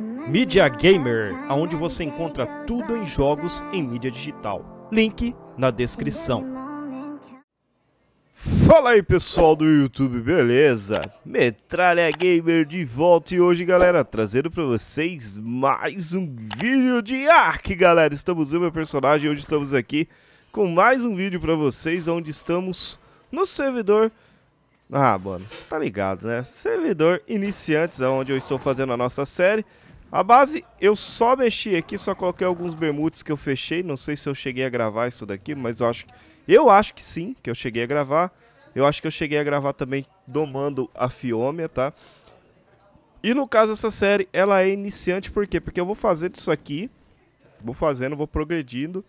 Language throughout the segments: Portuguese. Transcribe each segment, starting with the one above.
Media Gamer, onde você encontra tudo em jogos em mídia digital. Link na descrição. Fala aí pessoal do YouTube, beleza? Metralha Gamer de volta e hoje galera, trazendo pra vocês mais um vídeo de Ark galera Estamos eu, meu personagem, hoje estamos aqui com mais um vídeo pra vocês Onde estamos no servidor ah, mano, você tá ligado, né? Servidor iniciantes, onde eu estou fazendo a nossa série. A base, eu só mexi aqui, só coloquei alguns bermudes que eu fechei. Não sei se eu cheguei a gravar isso daqui, mas eu acho, eu acho que sim, que eu cheguei a gravar. Eu acho que eu cheguei a gravar também domando a Fiômia, tá? E no caso dessa série, ela é iniciante, por quê? Porque eu vou fazer isso aqui, vou fazendo, vou progredindo,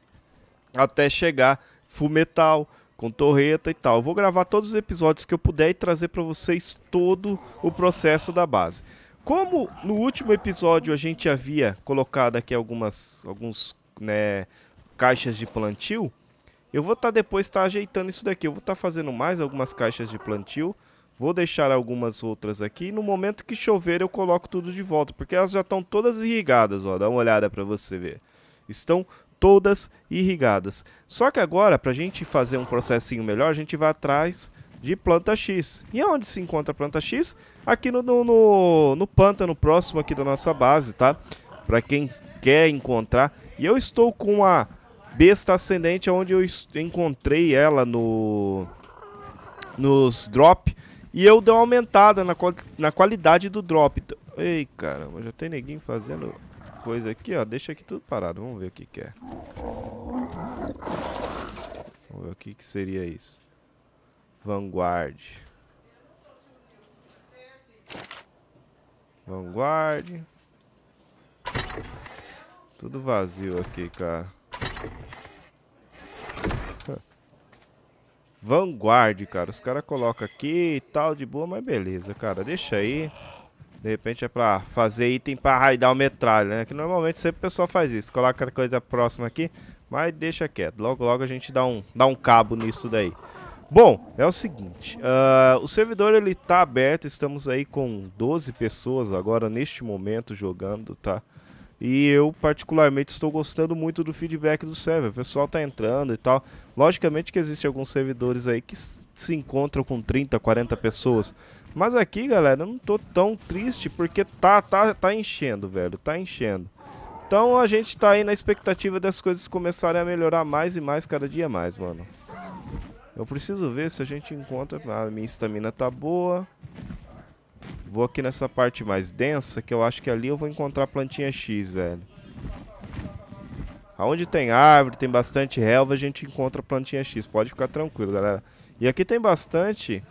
até chegar full metal, com torreta e tal. Eu vou gravar todos os episódios que eu puder e trazer para vocês todo o processo da base. Como no último episódio a gente havia colocado aqui algumas alguns, né, caixas de plantio, eu vou estar tá depois estar tá ajeitando isso daqui. Eu vou estar tá fazendo mais algumas caixas de plantio. Vou deixar algumas outras aqui. No momento que chover, eu coloco tudo de volta. Porque elas já estão todas irrigadas, ó. Dá uma olhada para você ver. Estão todas irrigadas. Só que agora, para a gente fazer um processinho melhor, a gente vai atrás de planta X. E onde se encontra a planta X? Aqui no, no, no, no pântano próximo aqui da nossa base, tá? Para quem quer encontrar. E eu estou com a besta ascendente, onde eu encontrei ela no nos drop. E eu dei uma aumentada na, na qualidade do drop. Ei, caramba, já tem neguinho fazendo coisa aqui, ó. Deixa aqui tudo parado. Vamos ver o que, que é. Vamos ver o que, que seria isso. Vanguard. Vanguard. Tudo vazio aqui, cara. Vanguard, cara. Os caras colocam aqui e tal, de boa, mas beleza, cara. Deixa aí. De repente é pra fazer item pra raidar o metralha, né? Que normalmente sempre o pessoal faz isso. Coloca coisa próxima aqui, mas deixa quieto. Logo, logo a gente dá um, dá um cabo nisso daí. Bom, é o seguinte. Uh, o servidor ele tá aberto. Estamos aí com 12 pessoas agora neste momento jogando, tá? E eu particularmente estou gostando muito do feedback do server. O pessoal tá entrando e tal. Logicamente que existem alguns servidores aí que se encontram com 30, 40 pessoas. Mas aqui, galera, eu não tô tão triste porque tá, tá, tá enchendo, velho. Tá enchendo. Então a gente tá aí na expectativa das coisas começarem a melhorar mais e mais cada dia mais, mano. Eu preciso ver se a gente encontra... Ah, a minha estamina tá boa. Vou aqui nessa parte mais densa, que eu acho que ali eu vou encontrar plantinha X, velho. Aonde tem árvore, tem bastante relva, a gente encontra plantinha X. Pode ficar tranquilo, galera. E aqui tem bastante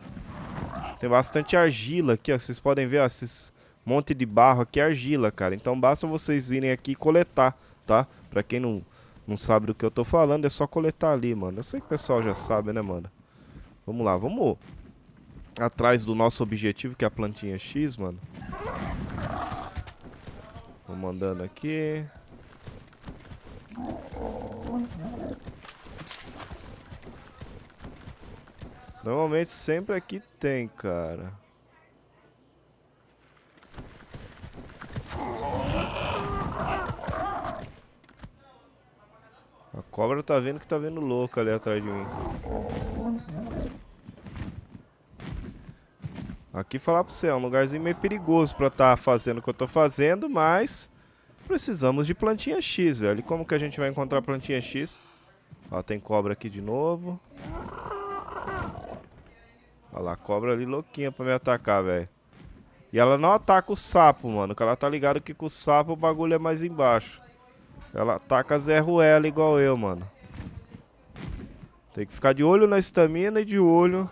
tem bastante argila aqui, ó. Vocês podem ver, ó, esses monte de barro aqui é argila, cara. Então basta vocês virem aqui e coletar, tá? Pra quem não, não sabe do que eu tô falando, é só coletar ali, mano. Eu sei que o pessoal já sabe, né, mano? Vamos lá, vamos atrás do nosso objetivo, que é a plantinha X, mano. Vamos andando aqui. Normalmente sempre aqui tem, cara. Cobra tá vendo que tá vendo louco ali atrás de mim. Aqui falar pra você, é um lugarzinho meio perigoso pra tá fazendo o que eu tô fazendo, mas precisamos de plantinha X, velho. E como que a gente vai encontrar plantinha X? Ó, tem cobra aqui de novo. Olha lá, cobra ali louquinha pra me atacar, velho. E ela não ataca o sapo, mano. Que ela tá ligado que com o sapo o bagulho é mais embaixo. Ela ataca Zé Ruela igual eu, mano. Tem que ficar de olho na estamina e de olho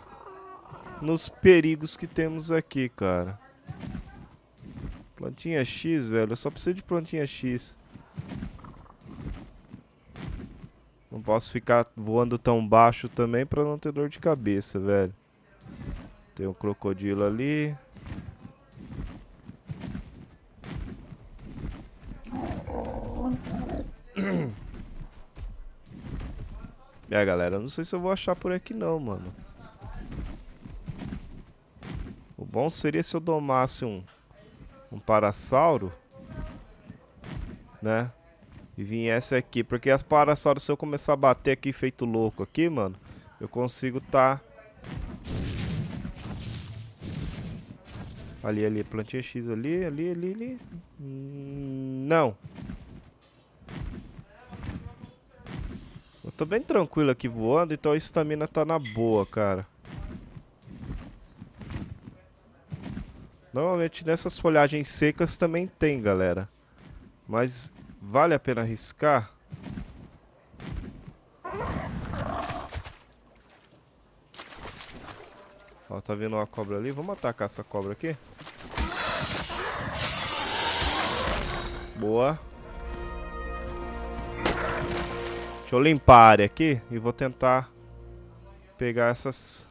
nos perigos que temos aqui, cara. Plantinha X, velho. Eu só preciso de plantinha X. Não posso ficar voando tão baixo também pra não ter dor de cabeça, velho. Tem um crocodilo ali. É, galera, não sei se eu vou achar por aqui não, mano. O bom seria se eu domasse um, um parasauro. né? E viesse aqui, porque as parassauros, se eu começar a bater aqui feito louco aqui, mano, eu consigo tá... Ali, ali, plantinha X ali, ali, ali, ali. Hum, não. Tô bem tranquilo aqui voando, então a estamina tá na boa, cara. Normalmente nessas folhagens secas também tem, galera. Mas vale a pena arriscar? Ó, tá vendo uma cobra ali? Vamos atacar essa cobra aqui. Boa. Deixa eu limpar a área aqui e vou tentar pegar essas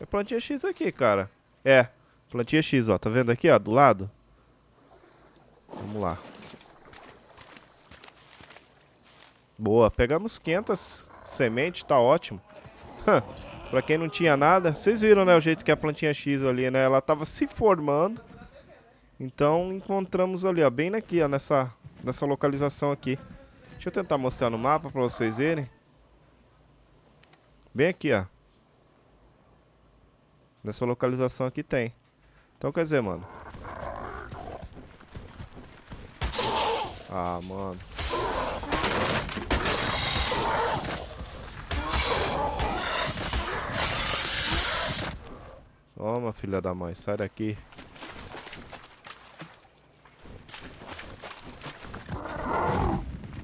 É plantinha X aqui, cara. É, plantinha X, ó. Tá vendo aqui, ó, do lado? Vamos lá. Boa, pegamos 500 sementes, tá ótimo. pra quem não tinha nada, vocês viram, né, o jeito que a plantinha X ali, né, ela tava se formando. Então, encontramos ali, ó, bem aqui, ó, nessa, nessa localização aqui. Deixa eu tentar mostrar no mapa pra vocês verem. Bem aqui, ó. Nessa localização aqui tem. Então quer dizer, mano. Ah, mano. Toma, filha da mãe, sai daqui.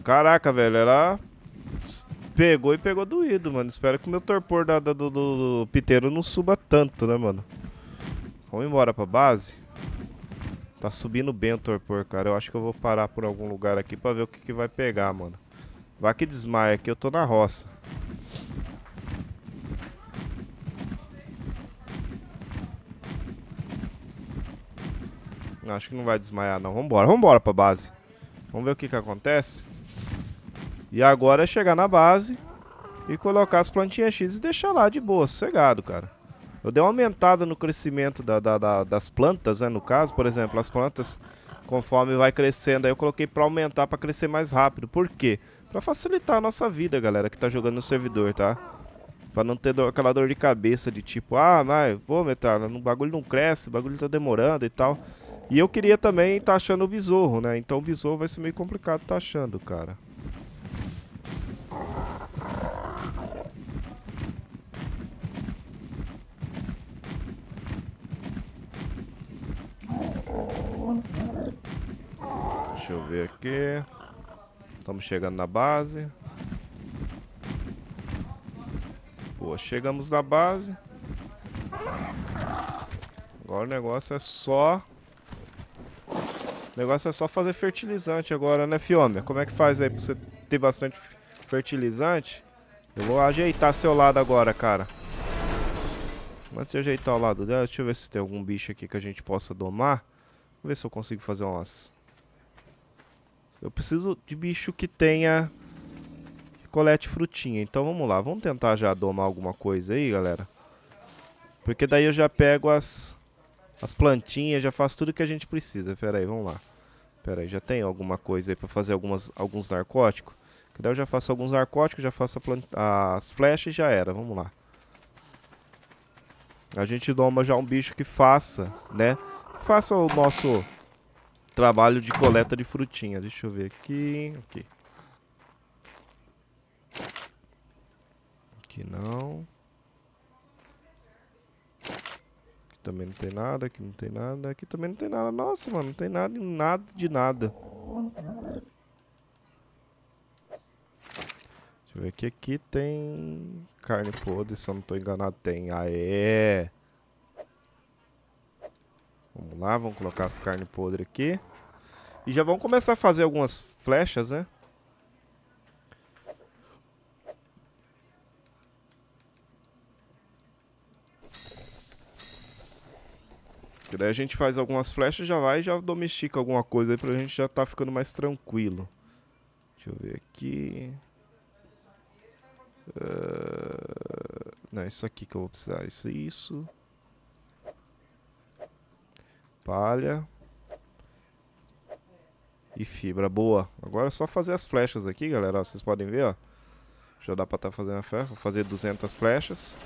Caraca, velho, ela Pegou e pegou doído, mano. Espero que meu torpor da, da, do, do, piteiro não suba tanto, né, mano? Vamos embora pra base. Tá subindo bem o torpor, cara. Eu acho que eu vou parar por algum lugar aqui pra ver o que, que vai pegar, mano. Vai que desmaia aqui, eu tô na roça. Acho que não vai desmaiar, não. Vambora, vambora pra base. Vamos ver o que que acontece. E agora é chegar na base e colocar as plantinhas X e deixar lá de boa, sossegado, cara. Eu dei uma aumentada no crescimento da, da, da, das plantas, né? No caso, por exemplo, as plantas, conforme vai crescendo, aí eu coloquei pra aumentar, pra crescer mais rápido. Por quê? Pra facilitar a nossa vida, galera, que tá jogando no servidor, tá? Pra não ter aquela dor de cabeça de tipo, ah, mas, pô, metal, o bagulho não cresce, o bagulho tá demorando e tal. E eu queria também tá achando o besouro, né? Então o besouro vai ser meio complicado tá achando, cara. Deixa eu ver aqui. Estamos chegando na base. Boa, chegamos na base. Agora o negócio é só... O negócio é só fazer fertilizante agora, né, Fiômia? Como é que faz aí pra você ter bastante fertilizante? Eu vou ajeitar seu lado agora, cara. Antes de ajeitar o lado dela, deixa eu ver se tem algum bicho aqui que a gente possa domar. Vou ver se eu consigo fazer umas eu preciso de bicho que tenha... Que colete frutinha. Então vamos lá. Vamos tentar já domar alguma coisa aí, galera. Porque daí eu já pego as... As plantinhas, já faço tudo que a gente precisa. Pera aí, vamos lá. Pera aí, já tem alguma coisa aí pra fazer algumas, alguns narcóticos? Que daí eu já faço alguns narcóticos, já faço as flechas e já era. Vamos lá. A gente doma já um bicho que faça, né? Que faça o nosso trabalho de coleta de frutinha. Deixa eu ver aqui. Aqui. Aqui não. Aqui também não tem nada. Aqui não tem nada. Aqui também não tem nada. Nossa, mano, não tem nada, nada de nada. Deixa eu ver aqui. Aqui tem carne podre, se eu não estou enganado. Tem. Ah, é. Vamos lá, vamos colocar as carnes podres aqui. E já vamos começar a fazer algumas flechas, né? Que daí a gente faz algumas flechas, já vai e já domestica alguma coisa aí pra gente já tá ficando mais tranquilo. Deixa eu ver aqui. Uh... Não, isso aqui que eu vou precisar. Isso, isso palha e fibra. Boa. Agora é só fazer as flechas aqui, galera. Vocês podem ver, ó. Já dá pra estar tá fazendo a ferro. Vou fazer 200 flechas.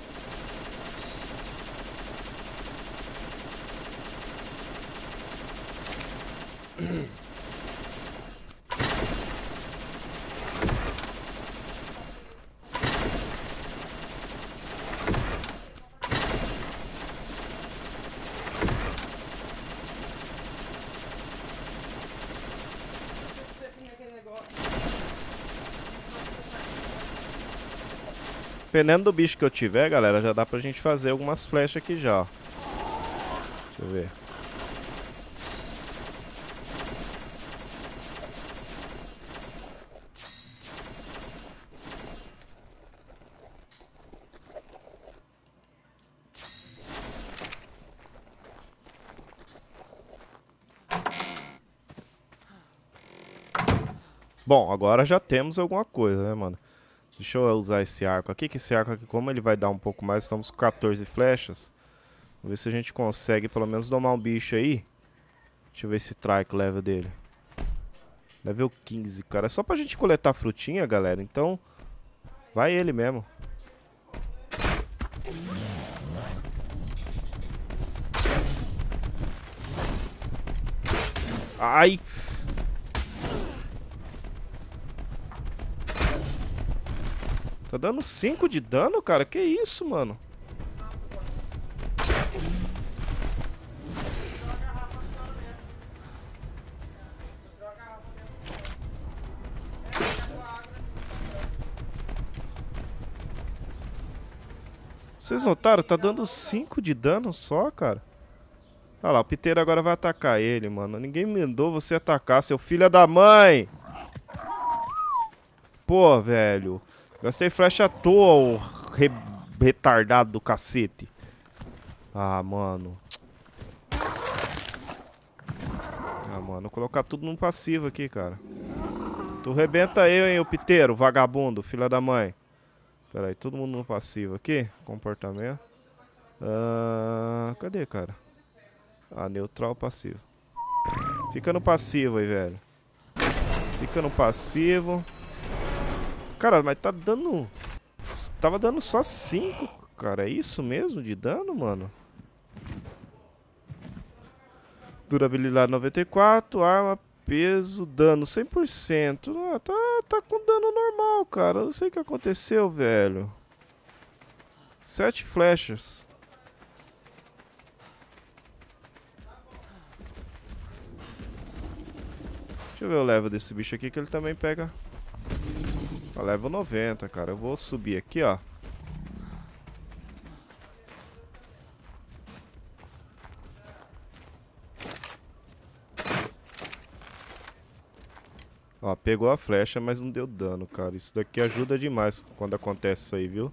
Dependendo do bicho que eu tiver, galera, já dá pra gente fazer algumas flechas aqui já, ó. Deixa eu ver. Bom, agora já temos alguma coisa, né, mano? Deixa eu usar esse arco aqui, que esse arco aqui, como ele vai dar um pouco mais, estamos com 14 flechas. Vamos ver se a gente consegue pelo menos domar um bicho aí. Deixa eu ver esse trike level dele. Level 15, cara. É só pra gente coletar frutinha, galera. Então, vai ele mesmo. Ai! Tá dando 5 de dano, cara? Que isso, mano? Vocês notaram? Tá dando 5 de dano só, cara. Olha lá, o piteiro agora vai atacar ele, mano. Ninguém mandou você atacar, seu filho da mãe. Pô, velho. Gastei flecha à toa, o re retardado do cacete. Ah, mano. Ah, mano, vou colocar tudo num passivo aqui, cara. Tu rebenta eu, hein, o piteiro, vagabundo, filha da mãe. Pera aí, todo mundo no passivo aqui. Comportamento. Ah, cadê, cara? Ah, neutral passivo. Fica no passivo aí, velho. Fica no passivo. Cara, mas tá dando... Tava dando só 5, cara. É isso mesmo de dano, mano? Durabilidade 94, arma, peso, dano 100%. Ah, tá, tá com dano normal, cara. Não sei o que aconteceu, velho. Sete flechas. Deixa eu ver o level desse bicho aqui, que ele também pega Tá level 90, cara. Eu vou subir aqui, ó. Ó, pegou a flecha, mas não deu dano, cara. Isso daqui ajuda demais quando acontece isso aí, viu?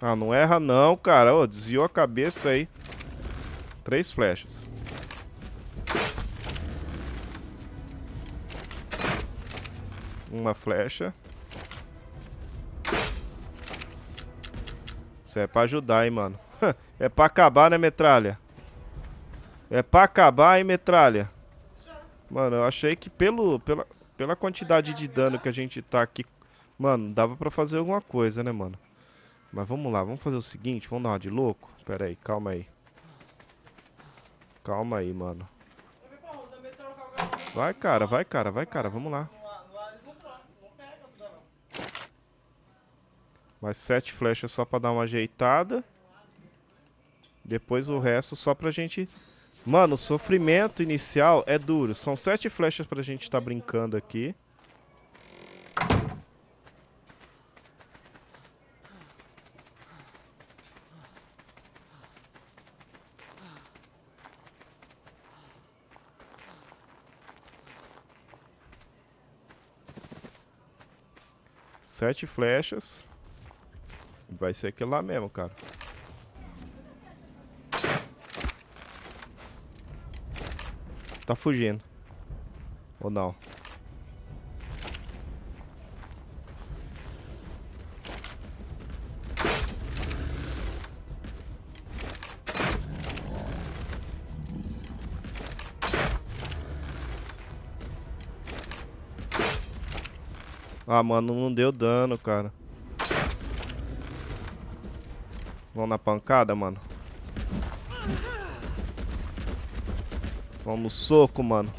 Ah, não erra não, cara. Ô, desviou a cabeça aí. Três flechas. Uma flecha. Isso é pra ajudar, hein, mano. é pra acabar, né, metralha? É pra acabar, hein, metralha? Mano, eu achei que pelo, pela, pela quantidade de dano que a gente tá aqui... Mano, dava pra fazer alguma coisa, né, mano? Mas vamos lá, vamos fazer o seguinte, vamos dar uma de louco? Pera aí, calma aí. Calma aí, mano. Vai, cara, vai, cara, vai, cara, vamos lá. Mais sete flechas só pra dar uma ajeitada. Depois o resto só pra gente... Mano, o sofrimento inicial é duro. São sete flechas pra gente estar tá brincando aqui. Sete flechas. Vai ser aquilo lá mesmo, cara. Tá fugindo. Ou não? Ah, mano, não deu dano, cara. Vamos na pancada, mano. Vamos no soco, mano.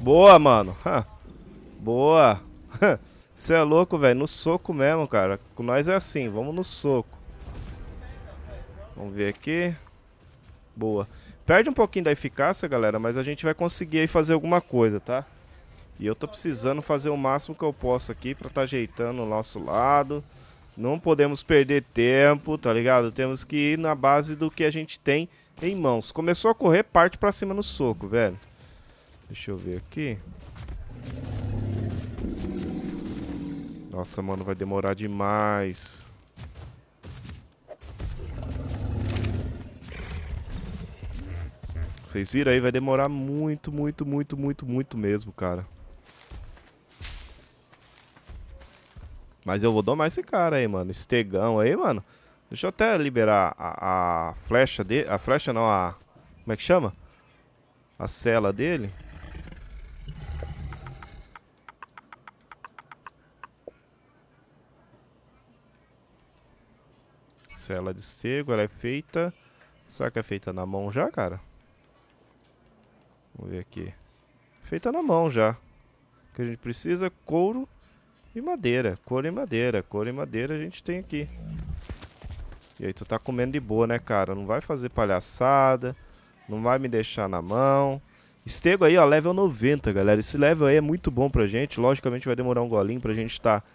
Boa, mano. Boa. Você é louco, velho. No soco mesmo, cara. Com nós é assim. Vamos no soco. Vamos ver aqui. Boa. Perde um pouquinho da eficácia, galera, mas a gente vai conseguir aí fazer alguma coisa, tá? E eu tô precisando fazer o máximo que eu posso aqui pra tá ajeitando o nosso lado. Não podemos perder tempo, tá ligado? Temos que ir na base do que a gente tem em mãos. Começou a correr, parte pra cima no soco, velho. Deixa eu ver aqui. Nossa, mano, vai demorar demais. Vocês viram aí? Vai demorar muito, muito, muito, muito, muito mesmo, cara. Mas eu vou domar esse cara aí, mano. Estegão aí, mano. Deixa eu até liberar a, a flecha dele. A flecha não, a... Como é que chama? A cela dele. Cela de cego, ela é feita... Será que é feita na mão já, cara? Vamos ver aqui. Feita na mão já. O que a gente precisa é couro e madeira. Couro e madeira. Couro e madeira a gente tem aqui. E aí tu tá comendo de boa, né, cara? Não vai fazer palhaçada. Não vai me deixar na mão. Estego aí, ó, level 90, galera. Esse level aí é muito bom pra gente. Logicamente vai demorar um golinho pra gente estar tá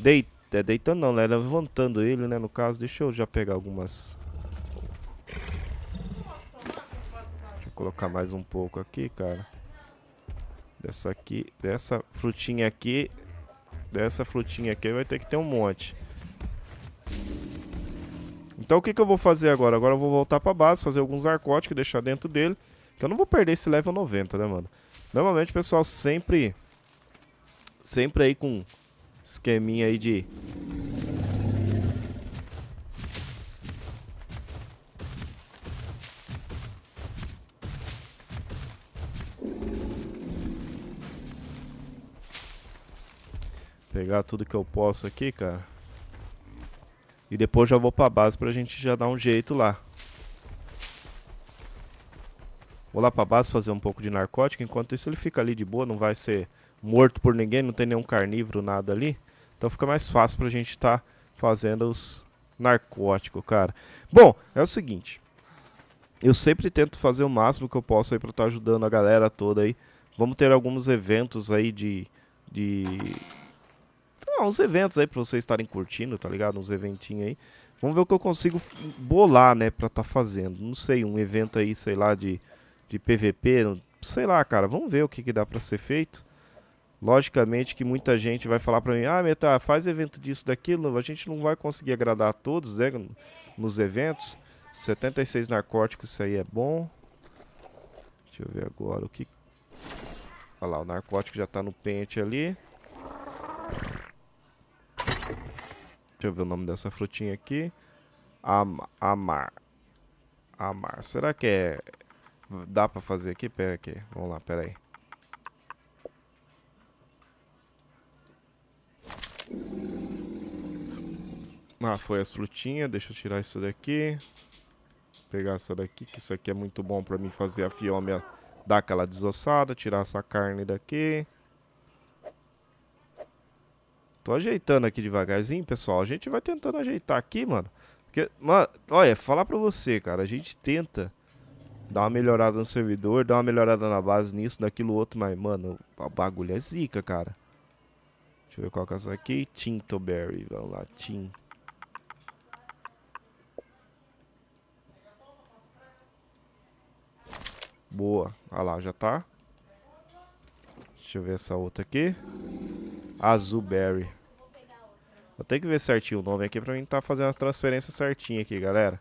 deit é, deitando não, né? Levantando ele, né? No caso, deixa eu já pegar algumas colocar mais um pouco aqui, cara. Dessa aqui, dessa frutinha aqui, dessa frutinha aqui vai ter que ter um monte. Então o que, que eu vou fazer agora? Agora eu vou voltar pra base, fazer alguns narcóticos, deixar dentro dele. Que eu não vou perder esse level 90, né, mano? Normalmente, pessoal, sempre... Sempre aí com esqueminha aí de Pegar tudo que eu posso aqui, cara. E depois já vou pra base pra gente já dar um jeito lá. Vou lá pra base fazer um pouco de narcótico. Enquanto isso ele fica ali de boa, não vai ser morto por ninguém, não tem nenhum carnívoro, nada ali. Então fica mais fácil pra gente estar tá fazendo os narcóticos, cara. Bom, é o seguinte. Eu sempre tento fazer o máximo que eu posso aí pra estar tá ajudando a galera toda aí. Vamos ter alguns eventos aí de... de ah, uns eventos aí pra vocês estarem curtindo, tá ligado? Uns eventinhos aí. Vamos ver o que eu consigo bolar, né, pra tá fazendo. Não sei, um evento aí, sei lá, de, de PVP, sei lá, cara. Vamos ver o que, que dá pra ser feito. Logicamente que muita gente vai falar pra mim, ah, Meta, faz evento disso, daquilo. A gente não vai conseguir agradar a todos, né, nos eventos. 76 narcóticos, isso aí é bom. Deixa eu ver agora o que... Olha lá, o narcótico já tá no pente ali. Deixa eu ver o nome dessa frutinha aqui. Am amar. Amar. Será que é... Dá pra fazer aqui? Pera aqui. Vamos lá, pera aí. Ah, foi as frutinhas. Deixa eu tirar isso daqui. Pegar essa daqui, que isso aqui é muito bom pra mim fazer a fiômia dar aquela desossada. Tirar essa carne daqui. Tô ajeitando aqui devagarzinho, pessoal. A gente vai tentando ajeitar aqui, mano. Porque, mano, olha, falar pra você, cara. A gente tenta dar uma melhorada no servidor, dar uma melhorada na base nisso, naquilo outro. Mas, mano, o bagulho é zica, cara. Deixa eu ver qual que é essa aqui. Tintoberry. Vamos lá, Tim. Boa. Olha lá, já tá. Deixa eu ver essa outra aqui. Azulberry. Vou ter que ver certinho o nome aqui pra mim tá fazendo a transferência certinha aqui, galera.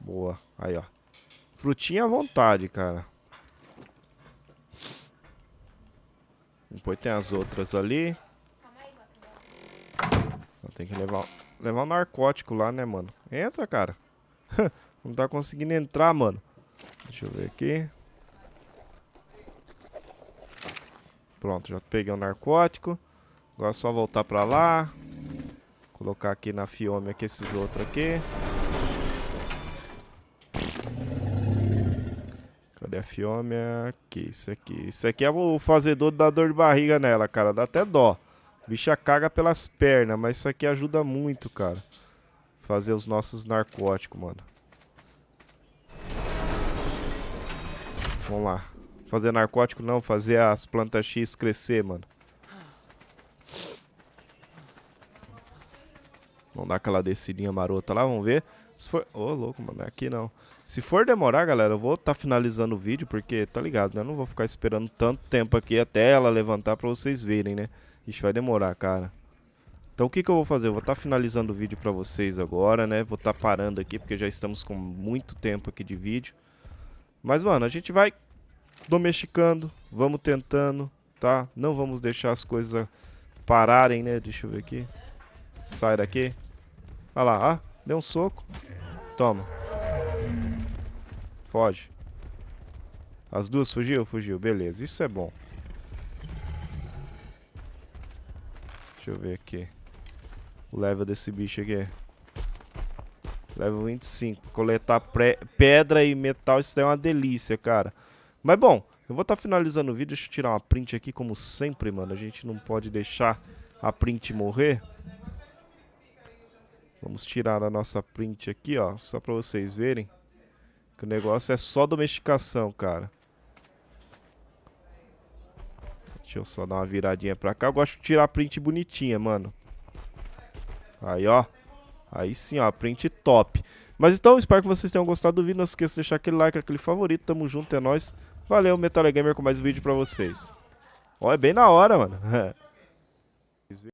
Boa. Aí, ó. Frutinha à vontade, cara. Depois tem as outras ali. Tem que levar, levar um narcótico lá, né, mano? Entra, cara. Não tá conseguindo entrar, mano. Deixa eu ver aqui. Pronto, já peguei o um narcótico. Agora é só voltar pra lá. Colocar aqui na Fiome aqui esses outros aqui. Cadê a Fiome? Aqui, isso aqui. Isso aqui é o fazedor da dor de barriga nela, cara. Dá até dó. Bicha caga pelas pernas, mas isso aqui ajuda muito, cara. Fazer os nossos narcóticos, mano. Vamos lá. Fazer narcótico não, fazer as plantas X crescer, mano. Vamos dar aquela descidinha marota lá, vamos ver. Se for... Ô, oh, louco, mano, aqui não. Se for demorar, galera, eu vou estar tá finalizando o vídeo, porque, tá ligado, né? Eu não vou ficar esperando tanto tempo aqui até ela levantar pra vocês verem, né? Isso vai demorar, cara. Então o que, que eu vou fazer? Eu vou estar tá finalizando o vídeo pra vocês agora, né? Vou estar tá parando aqui, porque já estamos com muito tempo aqui de vídeo. Mas, mano, a gente vai domesticando, vamos tentando, tá? Não vamos deixar as coisas pararem, né? Deixa eu ver aqui. Sai daqui. Olha lá, ah, deu um soco. Toma. Foge. As duas fugiu? Fugiu, beleza. Isso é bom. Deixa eu ver aqui. O level desse bicho aqui. Level 25. Coletar pedra e metal, isso daí é uma delícia, cara. Mas bom, eu vou estar tá finalizando o vídeo. Deixa eu tirar uma print aqui, como sempre, mano. A gente não pode deixar a print morrer. Vamos tirar a nossa print aqui, ó, só pra vocês verem. Que o negócio é só domesticação, cara. Deixa eu só dar uma viradinha pra cá. Eu gosto de tirar a print bonitinha, mano. Aí, ó. Aí sim, ó, print top. Mas então, espero que vocês tenham gostado do vídeo. Não se esqueça de deixar aquele like, aquele favorito. Tamo junto, é nóis. Valeu, Metal Gamer, com mais um vídeo pra vocês. Ó, é bem na hora, mano.